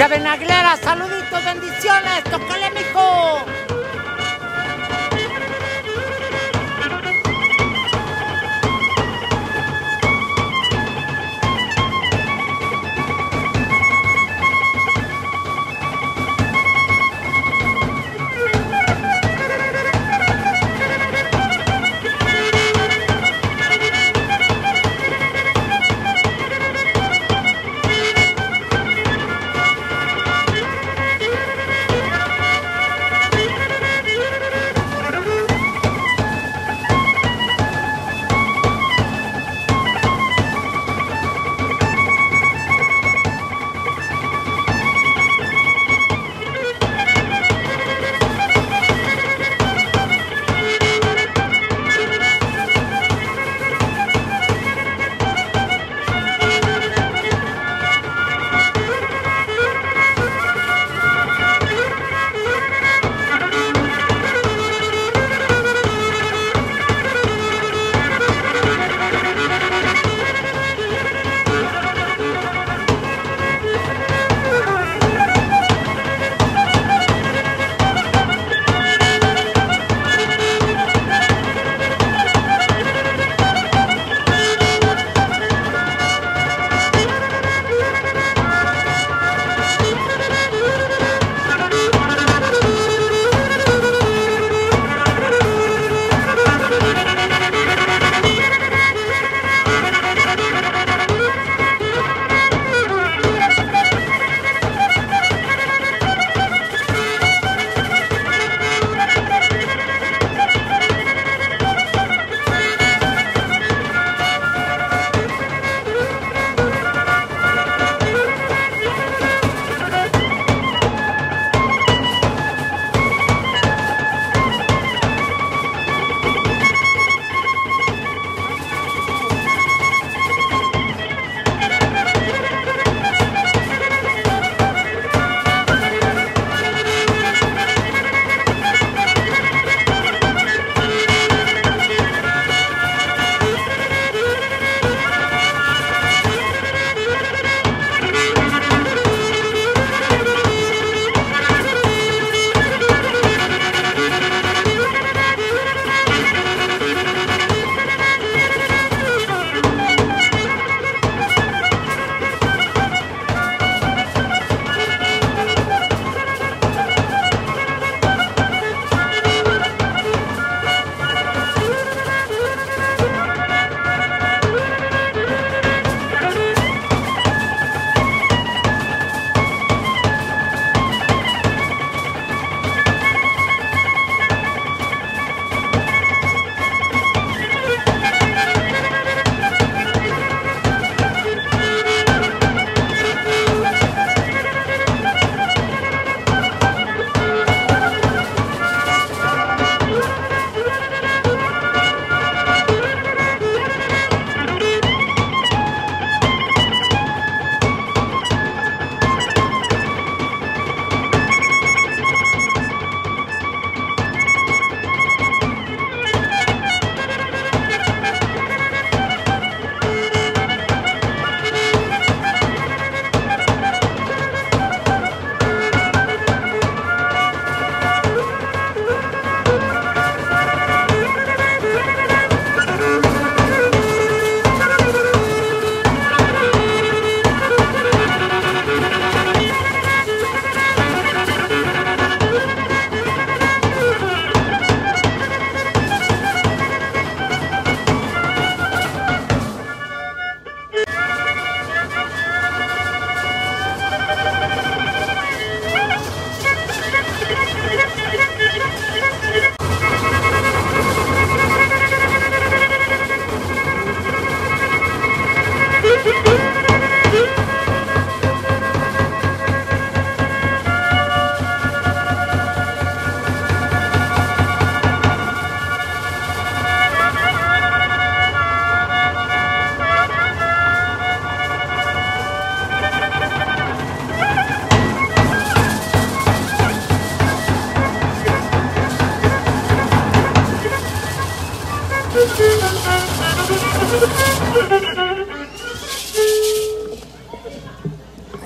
De Benaglera, saluditos, bendiciones, tocale mi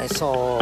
Eso.